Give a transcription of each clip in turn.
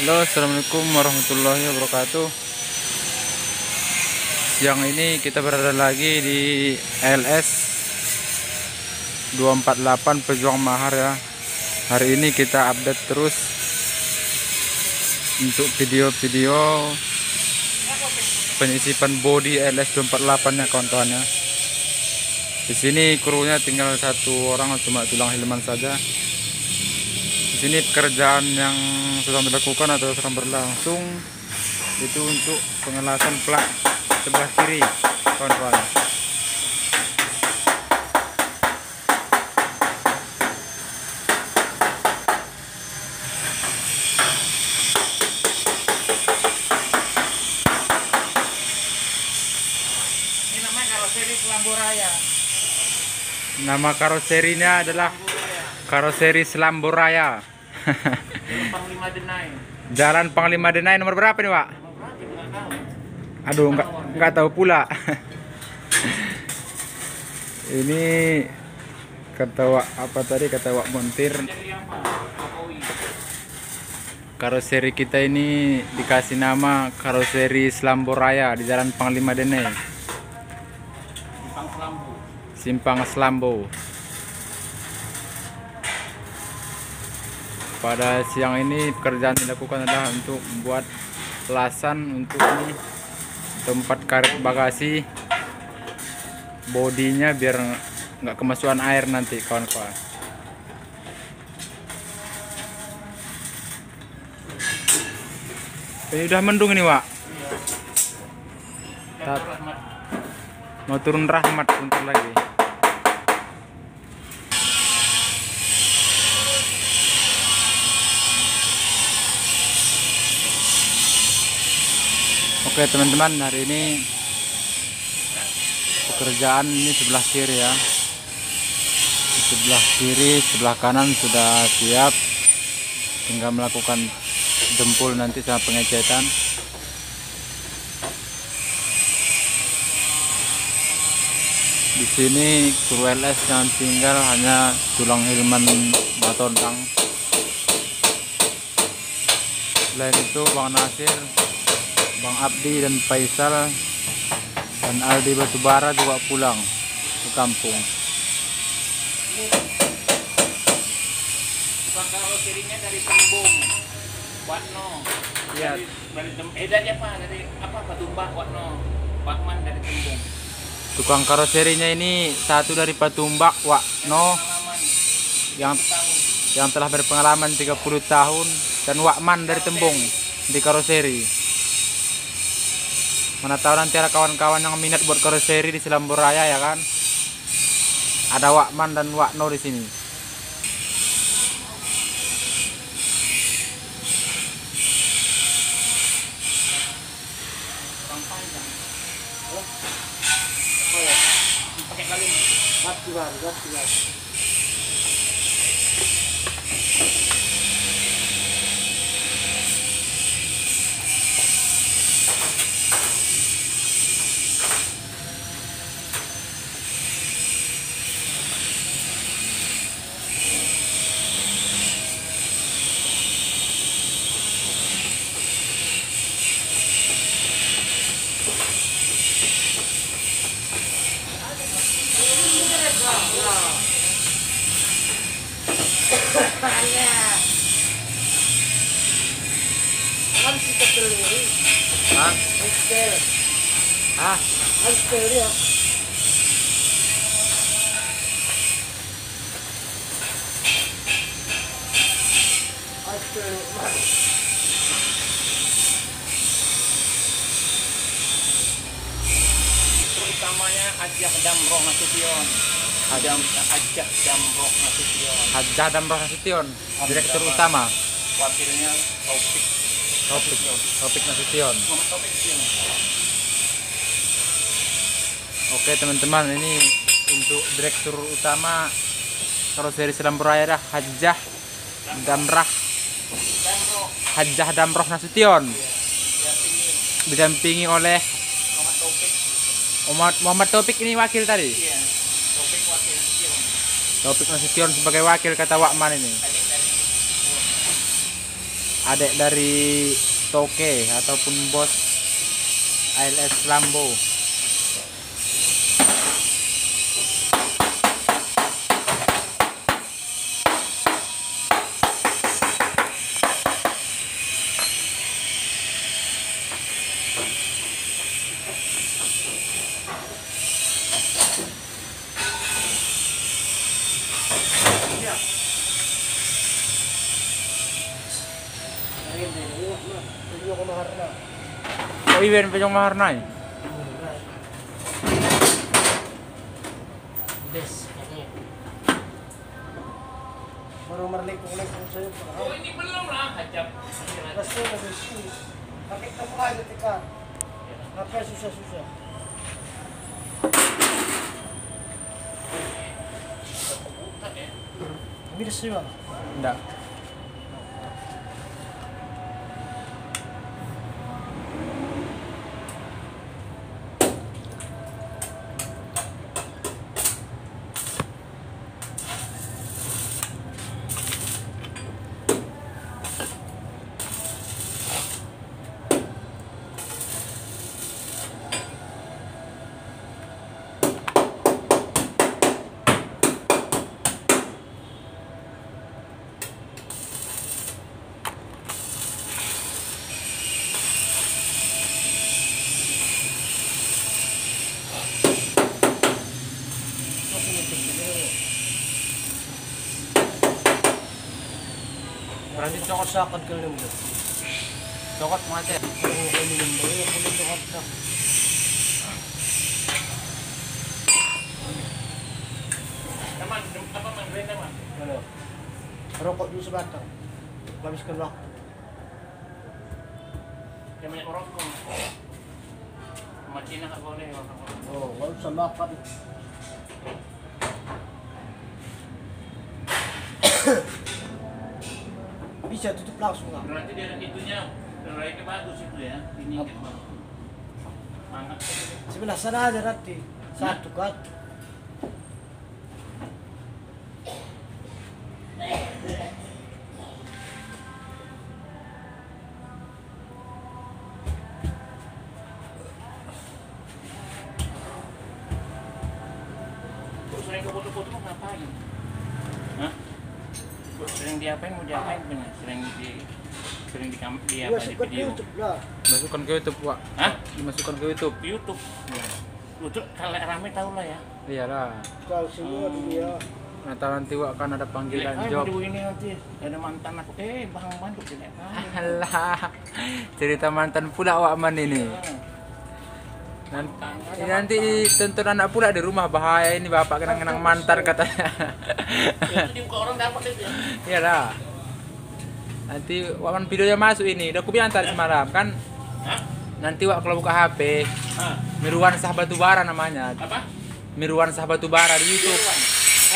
Halo assalamualaikum warahmatullahi wabarakatuh. Siang ini kita berada lagi di LS 248 Pejuang Mahar ya. Hari ini kita update terus Untuk video-video Penyisipan body LS 248 ya kawan-kawan ya. Di sini krunya tinggal satu orang cuma tulang hilman saja sini pekerjaan yang sedang dilakukan atau sedang berlangsung itu untuk pengelasan plak sebelah kiri kawan-kawan Ini namanya karoseri Raya. nama karoserinya adalah karoseri Selambur Raya Panglima Denai. Jalan Panglima Denai nomor berapa nih Pak? Aduh nggak nggak tahu pula ini kata Wak apa tadi kata Wak Montir karoseri kita ini dikasih nama karoseri Selambor Raya di Jalan Panglima Dene Simpang Selambu. Simpang Selambo pada siang ini pekerjaan dilakukan adalah untuk membuat lasan untuk ini tempat karet bagasi bodinya biar nggak kemasukan air nanti kawan-kawan. Ini udah mendung ini Wak? Rahmat. mau turun rahmat bentar lagi Oke teman-teman hari ini pekerjaan ini sebelah kiri ya. Sebelah kiri sebelah kanan sudah siap. Tinggal melakukan jempol nanti sama pengecetan di sini kru LS yang tinggal hanya tulang hilman matondang selain itu Bang Nasir Bang Abdi dan Faisal dan Aldi Batubara juga pulang ke kampung Tukang karoserinya dari Tembung. Watno. Iya. Dari, dari eh dari apa? Dari apa? Patumbak Watno. Pakman dari Tembung. tukang karoserinya ini satu dari Patumbak Wakno yang yang telah berpengalaman 30 tahun dan Wakman dari Tembung di karoseri. Mana tahu nanti ada kawan-kawan yang minat buat karoseri di Selambur Raya ya kan? Ada Wakman dan Wakno di sini. Pakai. Kan sendiri. Hah? Mister. Ah, Mister ya. Terutamanya Ajah Damroh Nasution. Adam Ajah Damroh Nasution. Hajah dan Nasution, direktur utama. Wakilnya Taufik. Topik, Topik Nasution. Taufik. Oke teman-teman, ini untuk direktur utama karoseri Raya dah Hajah Damrah Damroh. Hajah Damroh Nasution didampingi oleh Muhammad Taufik. Muhammad, Muhammad Topik ini wakil tadi. Iya. Topik Nasution sebagai wakil kata Wakman ini. Adek dari Toke ataupun bos ALS Lambo na. Hindi ako maharna. oh Iwen penyong maharnai Des. Baru sa'yo. Oh, ini belum lah hajab. Basta na gusto. Nakita mo kayo tika. Apa. Bilis sih bang. Berarti cokot sakit ka lang mo. cokot mati Oo, ano lang mo. Ayun, kulit cokot na. Teman, apa man, rin naman. Ano? Rokok dulu sa batang. Labiskan waktu. Yang banyak orang kong. Mati na ka boleh. Oh, wala sa makan. Bisa tutup langsung nggak? Berarti dia itunya, raiknya bagus itu ya. Ini kan. Sebelah sana aja nanti. Satu kan. Sering ke foto-foto ngapain? Hah? Sering diapain mau diapain punya? Sering di sering di kam di Iya, apa di video? Masukkan ke YouTube pak Hah? dimasukkan ke YouTube YouTube. YouTube kalau rame tahu lah ya. iyalah Kalau semua dia. Nanti nanti Wak, akan ada panggilan Ay, job video ini nanti ada mantan aku. Eh, bang bantu tidak. Alah, cerita mantan pula Wak Man ini. Ah, Nanti, nanti tonton anak pula di rumah bahaya ini bapak kenang-kenang mantan katanya. Itu orang dapat itu ya. Iyalah. Nanti Wak Man videonya masuk ini. Udah aku bilang tadi semalam kan. Hah? Nanti Wak kalau buka HP, Ah, Mirwan Sah Batubara namanya. apa? Mirwan Sah Batubara di YouTube. Irwan.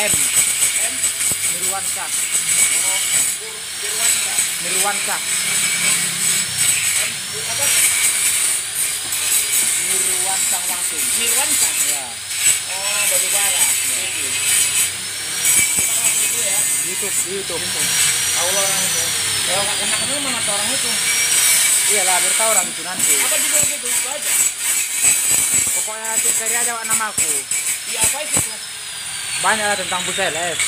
M. M. Mirwan Sah. Oh, M. Irwansa. Mirwan Sah. M. Apa? Langsung. Irwansa. Ya. Oh. Kita langsung itu ya. YouTube, di YouTube. Tahu orang itu. Kalau nggak kena kenal mana orang itu? Iyalah, biar tahu orang itu nanti. Apa judul gitu? Itu aja. Pokoknya cari aja Wak namaku. Iya apa itu? Banyak lah tentang bus LS.